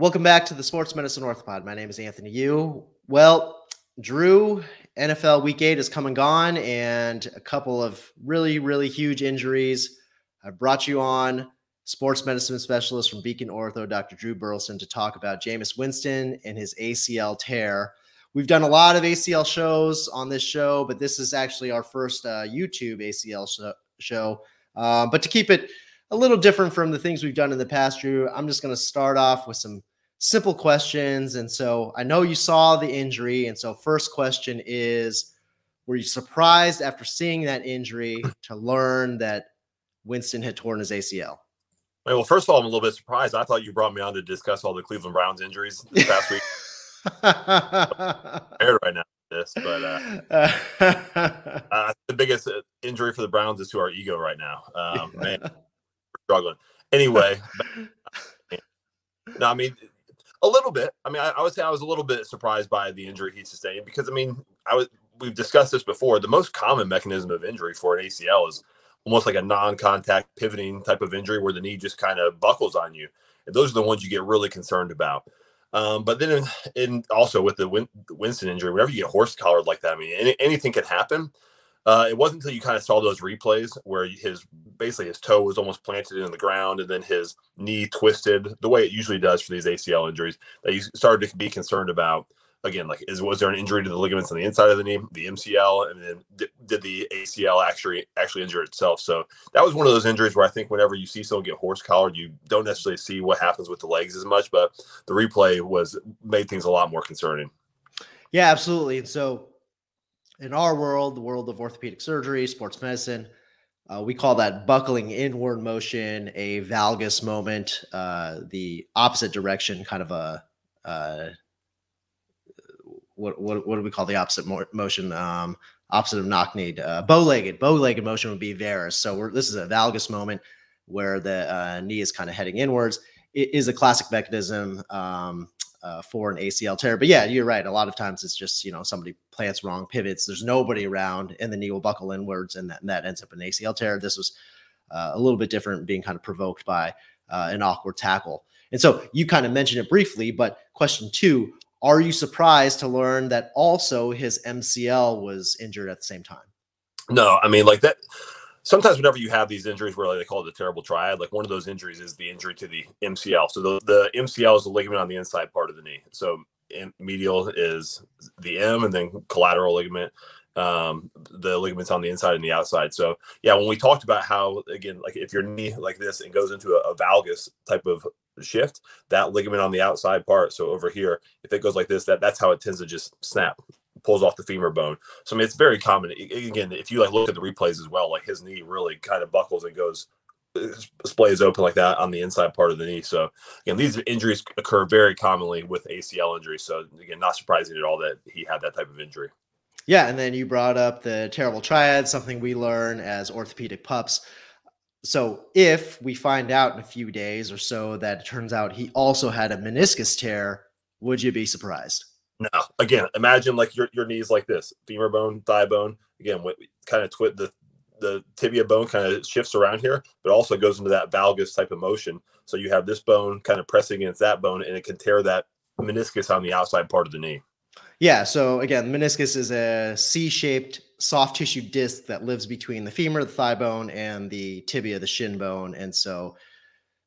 Welcome back to the Sports Medicine Orthopod. My name is Anthony Yu. Well, Drew, NFL Week 8 is come and gone, and a couple of really, really huge injuries. I brought you on sports medicine specialist from Beacon Ortho, Dr. Drew Burleson, to talk about Jameis Winston and his ACL tear. We've done a lot of ACL shows on this show, but this is actually our first uh, YouTube ACL show. Uh, but to keep it a little different from the things we've done in the past, Drew, I'm just going to start off with some simple questions. And so I know you saw the injury. And so, first question is Were you surprised after seeing that injury to learn that Winston had torn his ACL? Well, first of all, I'm a little bit surprised. I thought you brought me on to discuss all the Cleveland Browns injuries this past week. right now, this, but uh, uh, the biggest uh, injury for the Browns is to our ego right now. Um, man, struggling. Anyway, no, I mean a little bit. I mean, I, I, would say I was a little bit surprised by the injury he sustained because I mean, I was we've discussed this before. The most common mechanism of injury for an ACL is almost like a non-contact pivoting type of injury where the knee just kind of buckles on you. And those are the ones you get really concerned about. Um, but then, in, also with the Win, Winston injury, whenever you get horse collared like that, I mean, any, anything can happen. Uh, it wasn't until you kind of saw those replays where his basically his toe was almost planted in the ground and then his knee twisted the way it usually does for these ACL injuries that you started to be concerned about. Again, like is was there an injury to the ligaments on the inside of the knee, the MCL, and then did, did the ACL actually actually injure itself? So that was one of those injuries where I think whenever you see someone get horse collared, you don't necessarily see what happens with the legs as much, but the replay was made things a lot more concerning. Yeah, absolutely. And so in our world, the world of orthopedic surgery, sports medicine, uh, we call that buckling inward motion a valgus moment, uh, the opposite direction, kind of a uh, what, what what do we call the opposite mo- motion? Um, opposite of knock knee, uh, bow legged. Bow legged motion would be varus. So we're, this is a valgus moment where the uh, knee is kind of heading inwards. It is a classic mechanism. Um, uh, for an ACL tear. But yeah, you're right. A lot of times it's just you know somebody plants wrong pivots. There's nobody around, and the knee will buckle inwards, and that, and that ends up an ACL tear. This was uh, a little bit different, being kind of provoked by uh, an awkward tackle. And so you kind of mentioned it briefly, but question two: Are you surprised to learn that also his MCL was injured at the same time? No, I mean like that sometimes whenever you have these injuries where like they call it the terrible triad, like one of those injuries is the injury to the MCL. So the, the MCL is the ligament on the inside part of the knee. So medial is the M and then collateral ligament um the ligaments on the inside and the outside so yeah when we talked about how again like if your knee like this and goes into a, a valgus type of shift that ligament on the outside part so over here if it goes like this that that's how it tends to just snap pulls off the femur bone. So I mean, it's very common. Again, if you like look at the replays as well, like his knee really kind of buckles and goes uh, splays open like that on the inside part of the knee. So again, these injuries occur very commonly with ACL injuries. So again, not surprising at all that he had that type of injury. Yeah, and then you brought up the terrible triad, something we learn as orthopedic pups. So if we find out in a few days or so that it turns out he also had a meniscus tear, would you be surprised? No, again, imagine like your, your knees like this, femur bone, thigh bone. Again, what kind of twit the the tibia bone kind of shifts around here, but also goes into that valgus type of motion. So you have this bone kind of pressing against that bone, and it can tear that meniscus on the outside part of the knee. Yeah. So again, meniscus is a C-shaped soft tissue disc that lives between the femur, the thigh bone, and the tibia, the shin bone. And so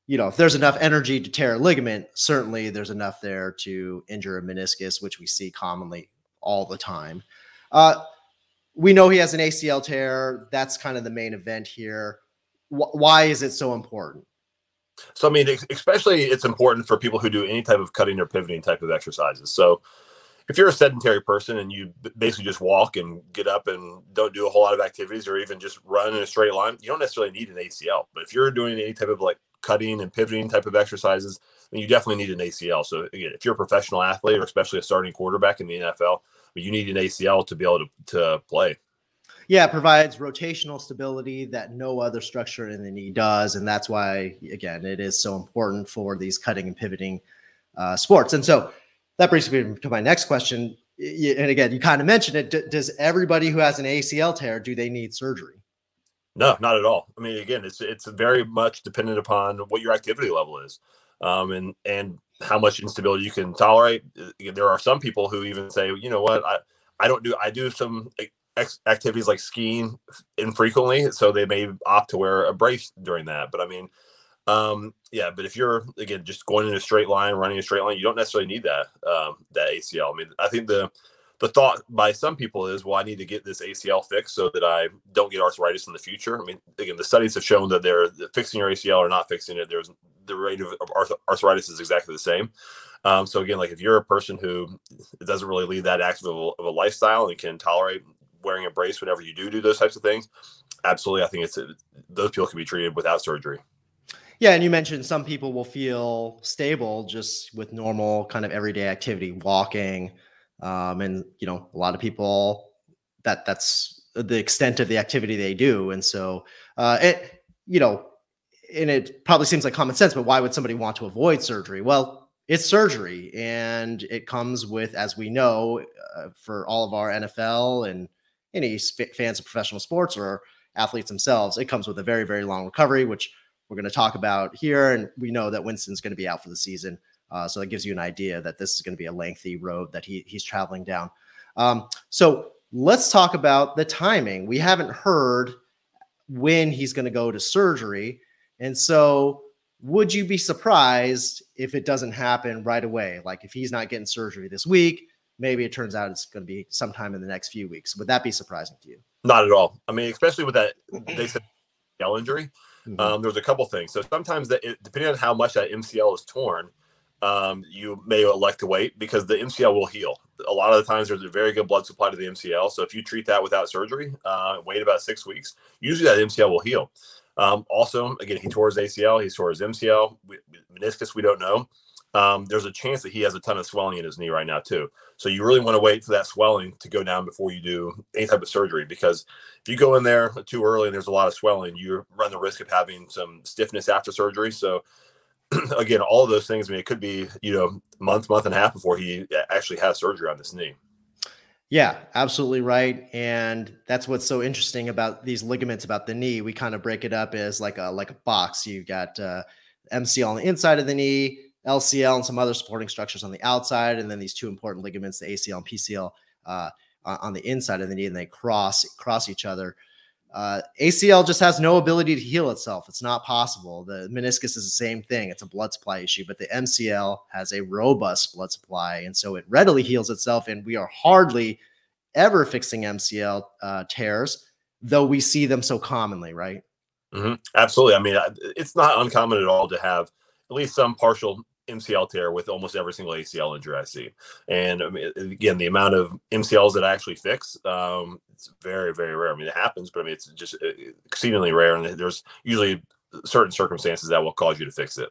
you know, if there's enough energy to tear a ligament, certainly there's enough there to injure a meniscus, which we see commonly all the time. Uh, we know he has an ACL tear. That's kind of the main event here. Why is it so important? So, I mean, especially it's important for people who do any type of cutting or pivoting type of exercises. So, if you're a sedentary person and you basically just walk and get up and don't do a whole lot of activities or even just run in a straight line, you don't necessarily need an ACL. But if you're doing any type of like cutting and pivoting type of exercises, then you definitely need an ACL. So again, if you're a professional athlete or especially a starting quarterback in the NFL, you need an ACL to be able to, to play. Yeah, it provides rotational stability that no other structure in the knee does. And that's why, again, it is so important for these cutting and pivoting uh, sports. And so that brings me to my next question. And again, you kind of mentioned it. Does everybody who has an ACL tear, do they need surgery? No, not at all. I mean, again, it's it's very much dependent upon what your activity level is. Um, and and how much instability you can tolerate. There are some people who even say, you know what, I, I don't do, I do some activities like skiing infrequently, so they may opt to wear a brace during that. But I mean, um, yeah, but if you're again just going in a straight line, running a straight line, you don't necessarily need that um, that ACL. I mean, I think the the thought by some people is, well, I need to get this ACL fixed so that I don't get arthritis in the future. I mean, again, the studies have shown that they're fixing your ACL or not fixing it. There's the rate of arthritis is exactly the same. Um, so again, like if you're a person who doesn't really lead that active of a, of a, lifestyle and can tolerate wearing a brace whenever you do do those types of things, absolutely, I think it's those people can be treated without surgery. Yeah, and you mentioned some people will feel stable just with normal kind of everyday activity, walking, um, and you know a lot of people that that's the extent of the activity they do. And so uh, it you know and it probably seems like common sense but why would somebody want to avoid surgery? Well it's surgery and it comes with as we know uh, for all of our nfl and any fans of professional sports or athletes themselves it comes with a very very long recovery which we're going to talk about here. And we know that winston's going to be out for the season uh, so that gives you an idea that this is going to be a lengthy road that he, he's traveling down. Um, so let's talk about the timing. We haven't heard when he's going to go to surgery. And so would you be surprised if it doesn't happen right away? Like if he's not getting surgery this week, maybe it turns out it's going to be sometime in the next few weeks. Would that be surprising to you? Not at all. I mean, especially with that, they said MCL injury. Mm-hmm. Um, there's a couple things. So sometimes that, it, depending on how much that MCL is torn, um, you may elect to wait because the MCL will heal. A lot of the times, there's a very good blood supply to the MCL. So if you treat that without surgery, uh, wait about six weeks, usually that MCL will heal. Um, also, again, he tore his ACL, he tore his MCL, we, meniscus, we don't know. Um, there's a chance that he has a ton of swelling in his knee right now, too. So you really want to wait for that swelling to go down before you do any type of surgery because if you go in there too early and there's a lot of swelling, you run the risk of having some stiffness after surgery. So again, all those things. I mean, it could be you know month, month and a half before he actually has surgery on this knee. Yeah, absolutely right. And that's what's so interesting about these ligaments about the knee. We kind of break it up as like a like a box. You've got uh, MCL on the inside of the knee, LCL, and some other supporting structures on the outside, and then these two important ligaments, the ACL and PCL, uh, on the inside of the knee, and they cross cross each other. Uh, ACL just has no ability to heal itself. It's not possible. The meniscus is the same thing. It's a blood supply issue, but the MCL has a robust blood supply. And so it readily heals itself. And we are hardly ever fixing MCL uh, tears, though we see them so commonly, right? Mm-hmm. Absolutely. I mean, it's not uncommon at all to have at least some partial MCL tear with almost every single ACL injury I see. And I mean, again, the amount of MCLs that I actually fix, um, it's very, very rare. I mean, it happens, but I mean, it's just uh, exceedingly rare. And there's usually certain circumstances that will cause you to fix it.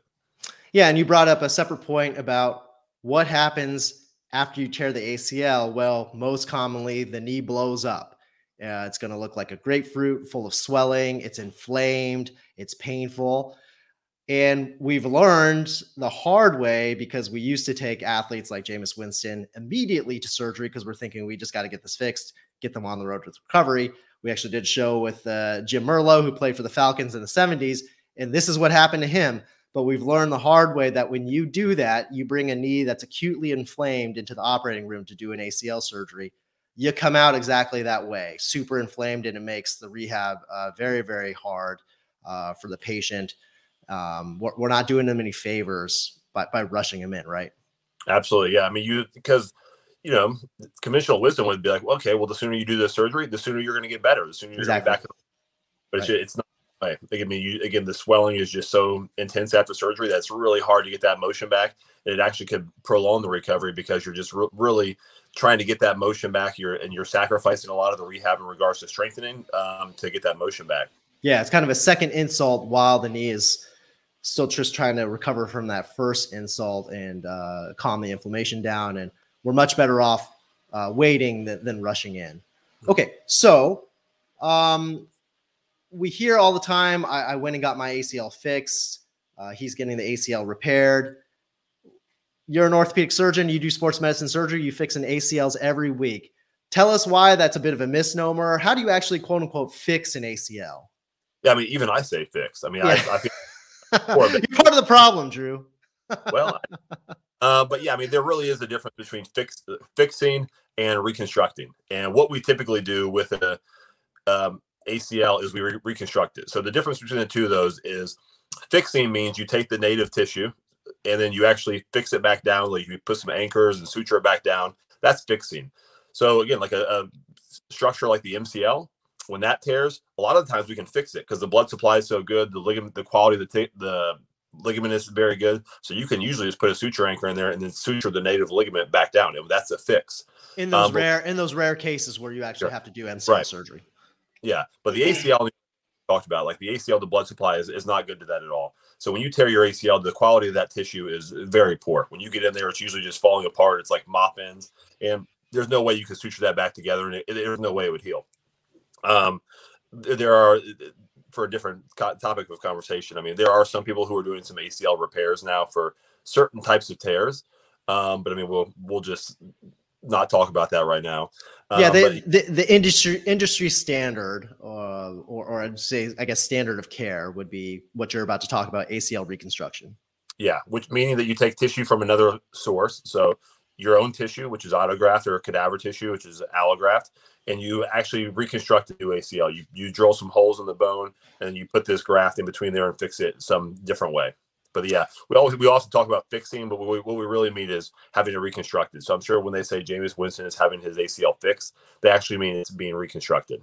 Yeah. And you brought up a separate point about what happens after you tear the ACL. Well, most commonly, the knee blows up. Uh, it's going to look like a grapefruit full of swelling. It's inflamed. It's painful. And we've learned the hard way because we used to take athletes like Jameis Winston immediately to surgery because we're thinking we just got to get this fixed, get them on the road with recovery. We actually did show with uh, Jim Merlo, who played for the Falcons in the 70s, and this is what happened to him. But we've learned the hard way that when you do that, you bring a knee that's acutely inflamed into the operating room to do an ACL surgery. You come out exactly that way, super inflamed, and it makes the rehab uh, very, very hard uh, for the patient um, we're, we're not doing them any favors by, by rushing him in, right? Absolutely. Yeah. I mean, you, because, you know, conventional wisdom would be like, well, okay, well, the sooner you do the surgery, the sooner you're going to get better, the sooner you're exactly. going to back. But right. it's, it's not. Right. I mean, you, again, the swelling is just so intense after surgery that's really hard to get that motion back. And it actually could prolong the recovery because you're just re- really trying to get that motion back. You're and you're sacrificing a lot of the rehab in regards to strengthening um, to get that motion back. Yeah, it's kind of a second insult while the knee is still just trying to recover from that first insult and uh, calm the inflammation down. And we're much better off uh, waiting than, than, rushing in. Okay, so um, we hear all the time. I, I, went and got my ACL fixed. Uh, he's getting the ACL repaired. You're an orthopedic surgeon. You do sports medicine surgery. You fix an ACLs every week. Tell us why that's a bit of a misnomer. How do you actually quote unquote fix an ACL? Yeah, I mean, even I say fix. I mean, yeah. I, I You're part of the problem, Drew. well, uh, but yeah, I mean, there really is a difference between fix, fixing and reconstructing. And what we typically do with a um, ACL is we re- reconstruct it. So the difference between the two of those is fixing means you take the native tissue and then you actually fix it back down. Like you put some anchors and suture it back down. That's fixing. So again, like a, a structure like the MCL, when that tears, a lot of the times we can fix it because the blood supply is so good, the ligament, the quality of the t- the ligament is very good. So you can usually just put a suture anchor in there and then suture the native ligament back down. And that's a fix. In those um, rare in those rare cases where you actually sure. have to do MCL right. surgery. Yeah, but the ACL talked about, like the ACL, the blood supply is, is not good to that at all. So when you tear your ACL, the quality of that tissue is very poor. When you get in there, it's usually just falling apart. It's like mop ends, and there's no way you can suture that back together, and it, there's no way it would heal. Um, there are for a different topic of conversation. I mean, there are some people who are doing some ACL repairs now for certain types of tears. Um, but I mean, we'll we'll just not talk about that right now. Yeah, um, the, the, the industry industry standard, uh, or or I'd say I guess standard of care would be what you're about to talk about: ACL reconstruction. Yeah, which meaning that you take tissue from another source, so your own tissue, which is autograft, or cadaver tissue, which is allograft, and you actually reconstruct the new ACL. You you drill some holes in the bone, and you put this graft in between there and fix it some different way. But yeah, we always we also talk about fixing, but what we, what we really mean is having to reconstruct it. So I'm sure when they say Jameis Winston is having his ACL fixed, they actually mean it's being reconstructed.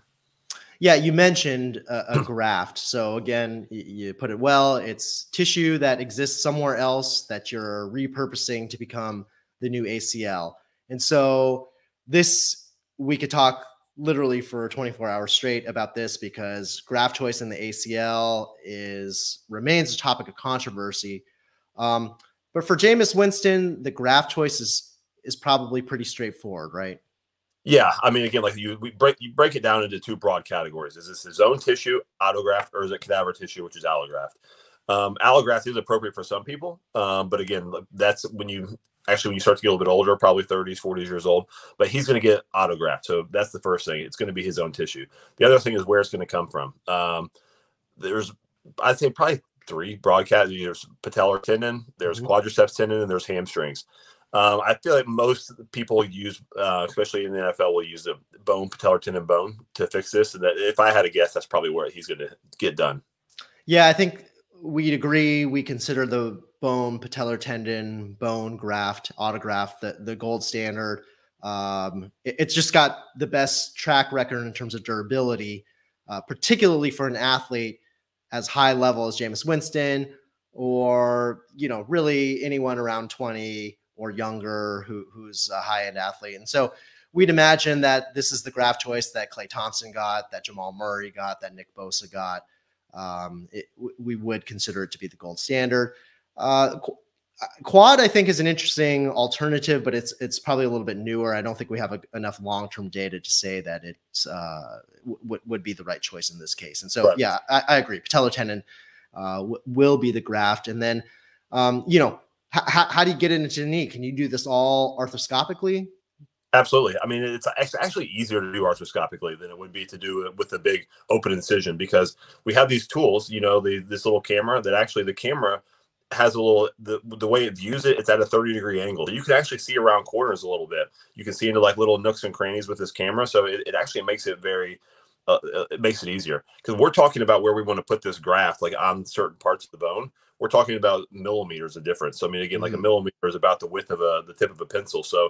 Yeah, you mentioned a, a graft. So again, you put it well. It's tissue that exists somewhere else that you're repurposing to become the new ACL. And so this we could talk literally for 24 hours straight about this because graft choice in the ACL is remains a topic of controversy. Um, but for Jameis Winston, the graft choice is is probably pretty straightforward, right? Yeah, I mean, again, like you, we break you break it down into two broad categories: is this his own tissue, autograft, or is it cadaver tissue, which is allograft? Um, allograft is appropriate for some people, um, but again, that's when you actually when you start to get a little bit older, probably 30s, 40s years old. But he's going to get autograft. so that's the first thing. It's going to be his own tissue. The other thing is where it's going to come from. Um, there's, I'd say, probably three broadcast. There's patellar tendon, there's mm-hmm. quadriceps tendon, and there's hamstrings. Um, I feel like most people use, uh, especially in the NFL, will use a bone patellar tendon bone to fix this. And that, if I had a guess, that's probably where he's going to get done. Yeah, I think we'd agree. We consider the bone, patellar tendon, bone graft, autograft, the, the gold standard. Um, it, it's just got the best track record in terms of durability, uh, particularly for an athlete as high level as Jameis Winston, or you know, really anyone around 20 or younger who, who's a high end athlete. And so we'd imagine that this is the graft choice that Klay Thompson got, that Jamal Murray got, that Nick Bosa got. Um, it, we would consider it to be the gold standard. Uh, quad, I think, is an interesting alternative, but it's it's probably a little bit newer. I don't think we have a, enough long term data to say that it's uh, w- would be the right choice in this case. And so, right. yeah, I, I, agree. Patellar tendon uh, w- will be the graft, and then um, you know, how do you get it into the knee? Can you do this all arthroscopically? Absolutely. I mean, it's actually easier to do arthroscopically than it would be to do it with a big open incision because we have these tools. You know, the, this little camera that actually the camera has a little the the way it views it, it's at a 30 degree angle. You can actually see around corners a little bit. You can see into like little nooks and crannies with this camera. So it, it actually makes it very uh, uh it makes it easier because we're talking about where we want to put this graft like on certain parts of the bone. We're talking about millimeters of difference. So I mean, again, like mm-hmm. a millimeter is about the width of a the tip of a pencil. So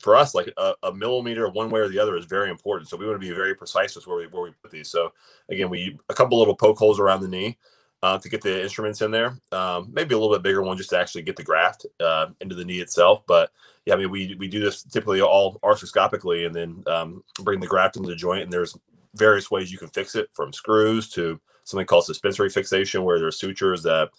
for us, like a, a, millimeter one way or the other is very important. So we want to be very precise with where we where we put these. So again, we a couple little poke holes around the knee uh, to get the instruments in there. Um, maybe a little bit bigger one just to actually get the graft uh, into the knee itself. But yeah, I mean, we we do this typically all arthroscopically and then um, bring the graft into the joint. And there's various ways you can fix it, from screws to something called suspensory fixation, where there's sutures that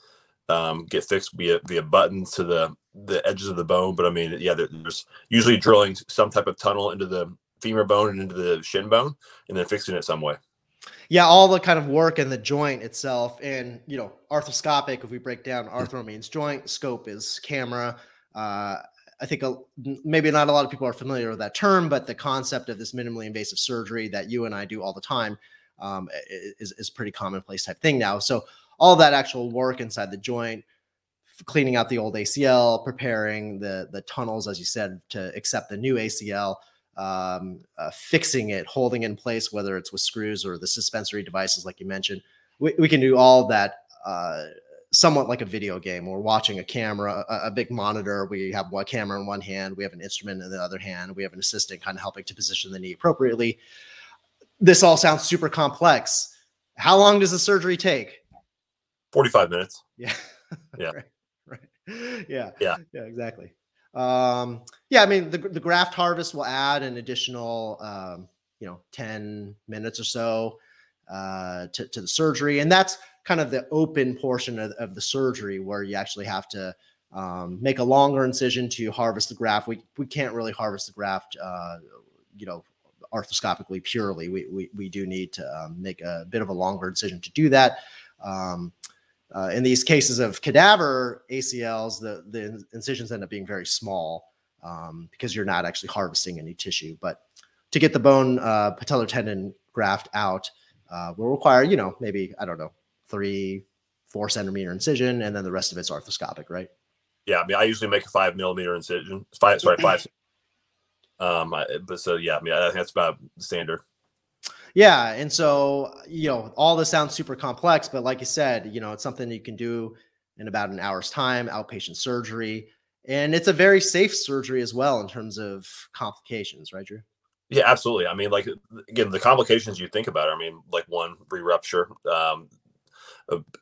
um, get fixed via via buttons to the the edges of the bone. But I mean, yeah, there's usually drilling some type of tunnel into the femur bone and into the shin bone, and then fixing it some way yeah, all the kind of work in the joint itself, and you know, arthroscopic. If we break down, arthro means joint, scope is camera. Uh, I think a, maybe not a lot of people are familiar with that term, but the concept of this minimally invasive surgery that you and I do all the time um, is is pretty commonplace type thing now. So all that actual work inside the joint, cleaning out the old ACL, preparing the the tunnels, as you said, to accept the new ACL, um, uh, fixing it, holding it in place, whether it's with screws or the suspensory devices, like you mentioned. We, we can do all that uh, somewhat like a video game. We're watching a camera, a, a, big monitor. We have one camera in one hand, we have an instrument in the other hand, we have an assistant kind of helping to position the knee appropriately. This all sounds super complex. How long does the surgery take? 45 minutes. Yeah. Yeah. right. right. Yeah. Yeah. Yeah, exactly. Um, yeah, I mean, the, the graft harvest will add an additional, um, you know, 10 minutes or so uh, to, to the surgery. And that's kind of the open portion of, of the surgery where you actually have to um, make a longer incision to harvest the graft. We, we can't really harvest the graft, uh, you know, arthroscopically purely. We, we, we do need to um, make a bit of a longer incision to do that. Um, uh, in these cases of cadaver ACLs, the, the incisions end up being very small um, because you're not actually harvesting any tissue. But to get the bone uh, patellar tendon graft out uh, will require, you know, maybe, I don't know, three, four centimeter incision, and then the rest of it's arthroscopic, right? Yeah, I mean, I usually make a five millimeter incision. Five, sorry, five. um, I, but so yeah, I mean, I think that's about standard. Yeah. And so, you know, all this sounds super complex, but like you said, you know, it's something you can do in about an hour's time, outpatient surgery. And it's a very safe surgery as well in terms of complications, right, Drew? Yeah, absolutely. I mean, like again, the complications you think about. I mean, like one re-rupture. Um,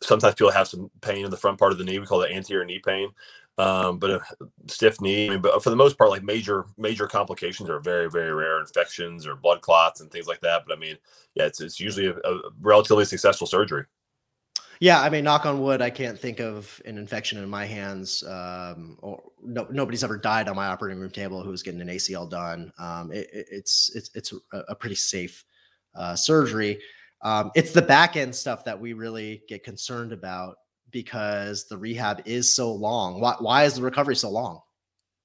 sometimes people have some pain in the front part of the knee. We call it anterior knee pain. Um, but a stiff knee, I mean, but for the most part, like major major complications are very very rare, infections or blood clots and things like that. But I mean, yeah, it's it's usually a, a relatively successful surgery. Yeah, I mean, knock on wood, I can't think of an infection in my hands, um, or no, nobody's ever died on my operating room table who was getting an ACL done. Um, it, it's it's it's a, a pretty safe uh, surgery. Um, it's the back end stuff that we really get concerned about because the rehab is so long. Why, why is the recovery so long?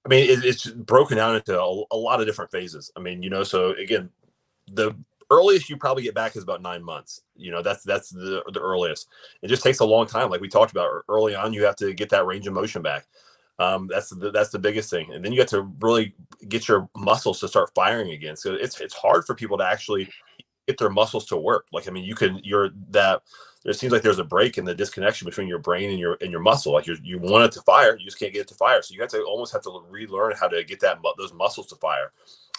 I mean, it, it's broken down into a, a, lot of different phases. I mean, you know, so again, the earliest you probably get back is about nine months. You know, that's that's the the earliest. It just takes a long time, like we talked about early on. You have to get that range of motion back. Um, that's the, that's the biggest thing, and then you get to really get your muscles to start firing again. So it's it's hard for people to actually get their muscles to work. Like I mean, you can you're that it seems like there's a break in the disconnection between your brain and your and your muscle. Like you you want it to fire, you just can't get it to fire. So you have to almost have to relearn how to get that those muscles to fire.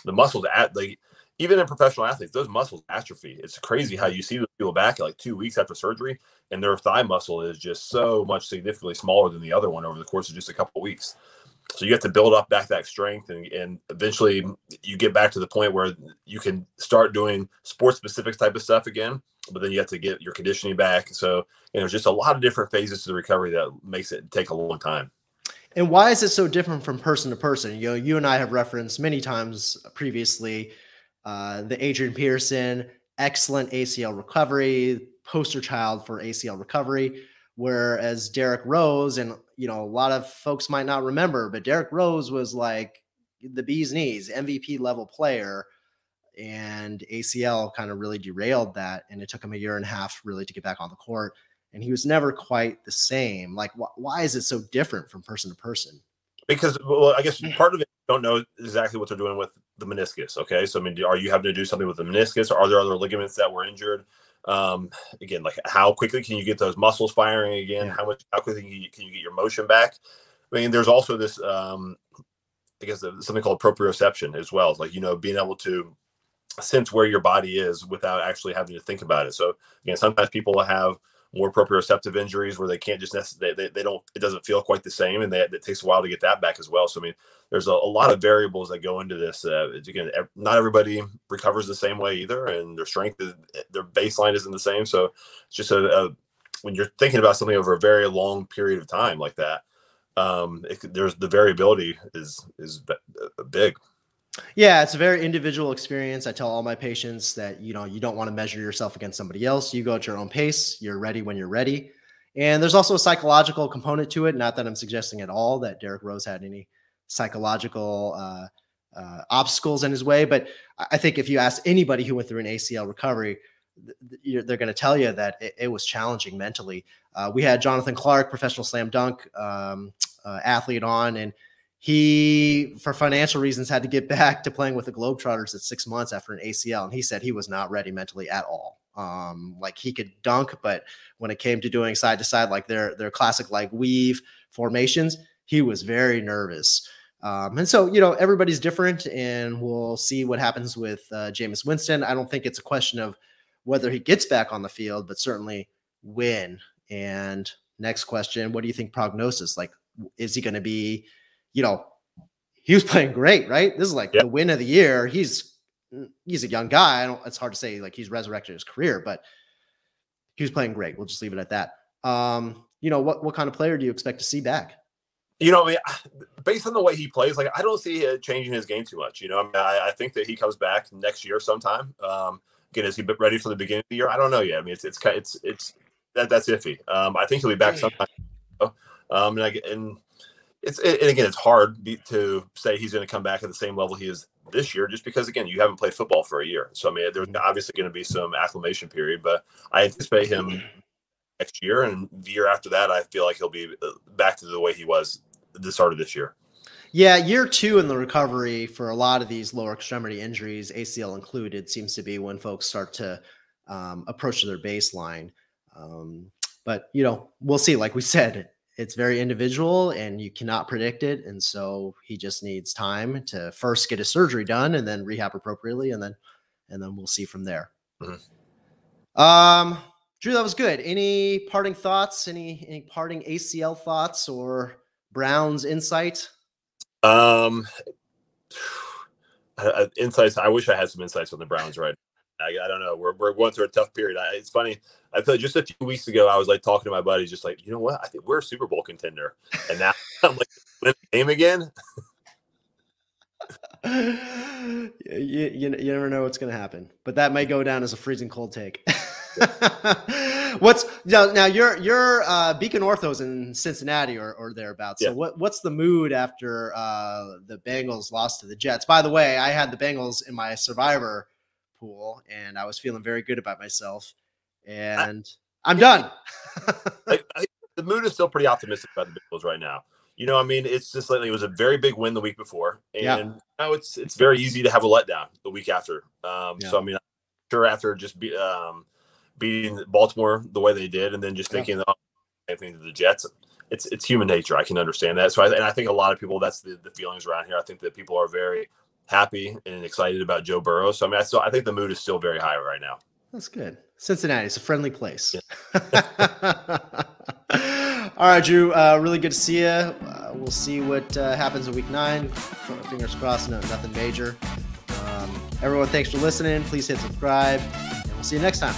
The muscles at like even in professional athletes, those muscles atrophy. It's crazy how you see those people back like two weeks after surgery, and their thigh muscle is just so much significantly smaller than the other one over the course of just a couple of weeks. So you have to build up back that strength, and, and eventually you get back to the point where you can start doing sports specific type of stuff again but then you have to get your conditioning back. So, you know, just a lot of different phases to the recovery that makes it take a long time. And why is it so different from person to person? You know, you and I have referenced many times previously uh, the Adrian Peterson excellent ACL recovery, poster child for ACL recovery. Whereas Derrick Rose, and you know, a lot of folks might not remember, but Derrick Rose was like the bee's knees, MVP level player and ACL kind of really derailed that. And it took him a year and a half really to get back on the court. And he was never quite the same. Like, wh- why is it so different from person to person? Because, well, I guess part of it don't know exactly what they're doing with the meniscus. Okay, so I mean, are you having to do something with the meniscus, or are there other ligaments that were injured? Um, again, like how quickly can you get those muscles firing again? Yeah. How much? How quickly can you, can you, get your motion back? I mean, there's also this, um, I guess, something called proprioception as well. Like you know, being able to sense where your body is without actually having to think about it. So again, sometimes people have more proprioceptive injuries where they can't just necessarily they, they don't it doesn't feel quite the same and that it takes a while to get that back as well. So i mean there's a, a lot of variables that go into this uh, again not everybody recovers the same way either and their strength is, their baseline isn't the same. So it's just a, a when you're thinking about something over a very long period of time like that um it, there's the variability is is big yeah, it's a very individual experience. I tell all my patients that you know you don't want to measure yourself against somebody else. You go at your own pace. You're ready when you're ready. And there's also a psychological component to it. Not that I'm suggesting at all that Derrick Rose had any psychological uh, uh, obstacles in his way, but I think if you ask anybody who went through an ACL recovery, they're going to tell you that it, it was challenging mentally. Uh, we had Jonathan Clark, professional slam dunk um, uh, athlete, on, and he, for financial reasons, had to get back to playing with the Globetrotters at six months after an ACL, and he said he was not ready mentally at all. Um, like he could dunk, but when it came to doing side to side, like their their classic like weave formations, he was very nervous. Um, and so, you know, everybody's different, and we'll see what happens with uh, Jameis Winston. I don't think it's a question of whether he gets back on the field, but certainly when. And next question, what do you think prognosis? Like, is he going to be, you know, he was playing great, right? This is like yep. the win of the year. He's he's a young guy. I don't, it's hard to say like he's resurrected his career, but he was playing great. We'll just leave it at that. Um, you know, what what kind of player do you expect to see back? You know, I mean, based on the way he plays, like I don't see it changing his game too much. You know, I, mean, I, I think that he comes back next year sometime. Um, again, is he ready for the beginning of the year? I don't know yet. I mean, it's it's it's it's that that's iffy. Um, I think he'll be back sometime. Um, and, I, and it's and again, it's hard to say he's going to come back at the same level he is this year, just because again, you haven't played football for a year. So I mean, there's obviously going to be some acclimation period, but I anticipate him next year and the year after that. I feel like he'll be uh, back to the way he was the start of this year. Yeah, year two in the recovery for a lot of these lower extremity injuries, ACL included, seems to be when folks start to um, approach their baseline. Um, but you know, we'll see. Like we said, it's very individual and you cannot predict it. And so he just needs time to first get his surgery done and then rehab appropriately, and then and then we'll see from there. Mm-hmm. Um, Drew, that was good. Any parting thoughts? Any any parting ACL thoughts or Browns insight? Um, insights. I wish I had some insights on the Browns right I, I, don't know. We're, we're going through a tough period. I, it's funny. I feel like just a few weeks ago, I was like talking to my buddies, just like, you know what? I think we're a Super Bowl contender. And now I'm like, win the game again. you, you, you never know what's going to happen, but that may go down as a freezing cold take. what's now, now you're you're uh, Beacon Orthos in Cincinnati or, or thereabouts. So what what's the mood after uh, the Bengals lost to the Jets? By the way, I had the Bengals in my Survivor pool, and I was feeling very good about myself. And I, am done. I, I, the mood is still pretty optimistic about the Bills right now. You know, I mean, it's just like it was a very big win the week before, and yeah. now it's it's very easy to have a letdown the week after. Um, yeah. So I mean, I'm sure after just be, um, beating Baltimore the way they did, and then just thinking yeah. oh, anything to the Jets, it's it's human nature. I can understand that. So I, and I think a lot of people that's the, the feelings around here. I think that people are very happy and excited about Joe Burrow. So I mean, I still I think the mood is still very high right now. That's good. Cincinnati is a friendly place. Yeah. All right, Drew. Uh, really good to see you. Uh, we'll see what uh, happens in week nine. Fingers crossed, no, nothing major. Um, everyone, thanks for listening. Please hit subscribe, and we'll see you next time.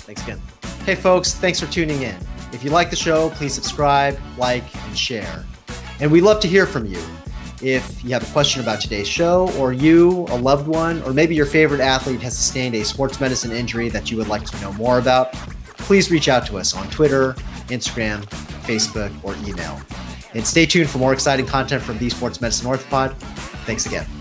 Thanks again. Hey, folks, thanks for tuning in. If you like the show, please subscribe, like, and share. And we love to hear from you. If you have a question about today's show, or you, a loved one, or maybe your favorite athlete has sustained a sports medicine injury that you would like to know more about, please reach out to us on Twitter, Instagram, Facebook, or email. And stay tuned for more exciting content from the Sports Medicine Orthopod. Thanks again.